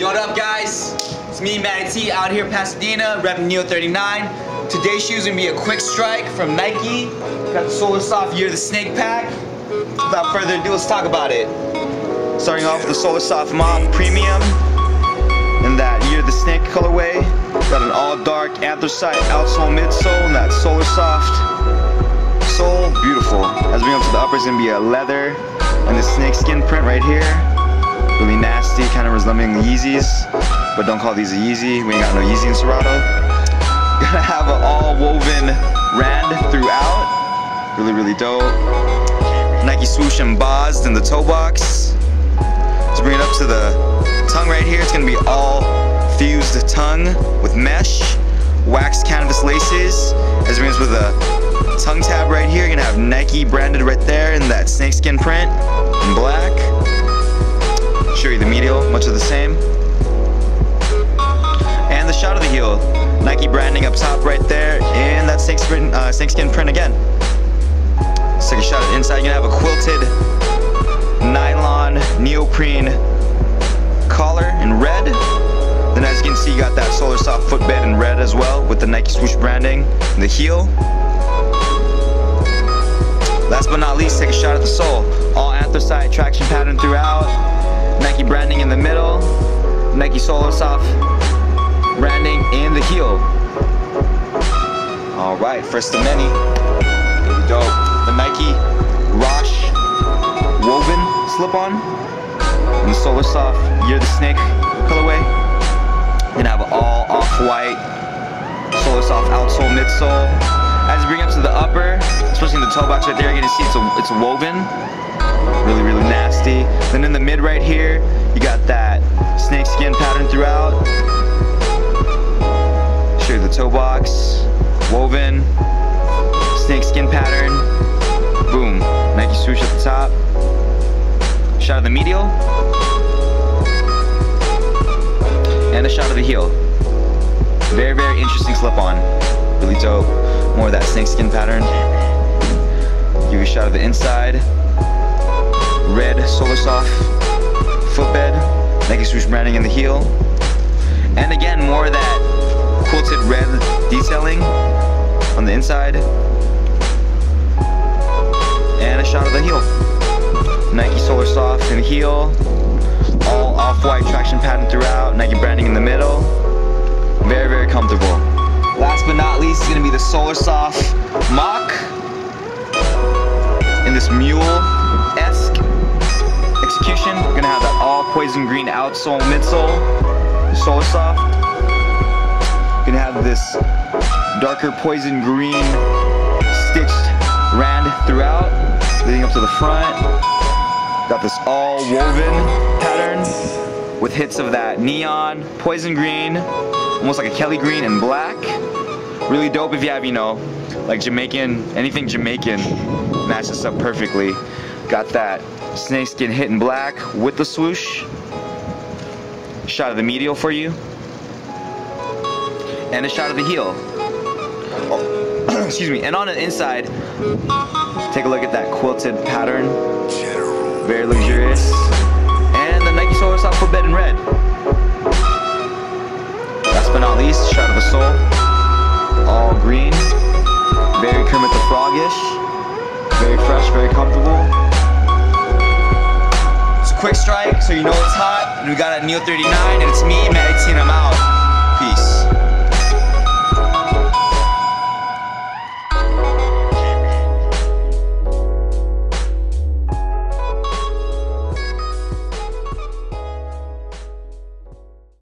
Yo, what up, guys? It's me, Matty T, out here Pasadena, repping Neo 39. Today's shoes gonna be a quick strike from Nike. Got the Solar Soft Year of the Snake Pack. Without further ado, let's talk about it. Starting off with the Solar Soft Moc Premium in that Year of the Snake colorway. Got an all dark anthracite outsole, midsole, and that Solar Soft sole. Beautiful. As we go up to the upper, it's gonna be a leather and the snake skin print right here. Really nasty, kind of resembling the Yeezys, but don't call these a Yeezy. We ain't got no Yeezy in Serato. Gonna have an all woven rand throughout. Really, really dope. Nike swoosh embossed in the toe box. Let's bring it up to the tongue right here. It's gonna be all fused tongue with mesh, wax canvas laces. As it brings with a tongue tab right here. You're gonna have Nike branded right there in that snakeskin print in black. Show you the medial, much of the same. And the shot of the heel. Nike branding up top right there and that snakeskin, uh, snakeskin print again. Let's take a shot at inside. You're gonna have a quilted nylon neoprene collar in red. Then as you can see, you got that Solar Soft footbed in red as well with the Nike swoosh branding. The heel. Last but not least, take a shot at the sole. All anthracite traction pattern throughout. Nike branding in the middle. Nike Solar Soft branding in the heel. All right, first of many. Really dope. The Nike Roshe woven slip-on and the Solar Soft Year the Snake colorway. Gonna have an all off-white Solar Soft outsole, midsole. Toe box right there, you're gonna see it's a, it's woven. Really, really nasty. Then in the mid right here, you got that snake skin pattern throughout. Show you the toe box, woven, snake skin pattern. Boom, Nike swoosh at the top. Shot of the medial. And a shot of the heel. Very, very interesting slip on. Really dope. More of that snakeskin pattern. Shot of the inside. Red Solar Soft footbed. Nike swoosh branding in the heel. And again, more of that quilted red detailing on the inside. And a shot of the heel. Nike Solar Soft in the heel. All off-white traction pattern throughout. Nike branding in the middle. Very, very comfortable. Last but not least is gonna be the Solar Soft Moc in this mule-esque execution. We're gonna have that all poison green outsole, midsole, Solar Soft. Gonna have this darker poison green stitched rand throughout, leading up to the front. Got this all woven pattern with hits of that neon, poison green, almost like a Kelly green and black. Really dope if you have, you know, like Jamaican, anything Jamaican, matches up perfectly. Got that snakeskin hit in black with the swoosh. Shot of the medial for you. And a shot of the heel. Oh, excuse me. And on the inside, take a look at that quilted pattern. Very luxurious. And the Nike Solar Soft footbed in red. Last but not least, shot of the sole. All green. Very fresh, very comfortable. It's a quick strike, so you know it's hot. And we got a Neo 39, and it's me, Matty 18, I'm out. Peace.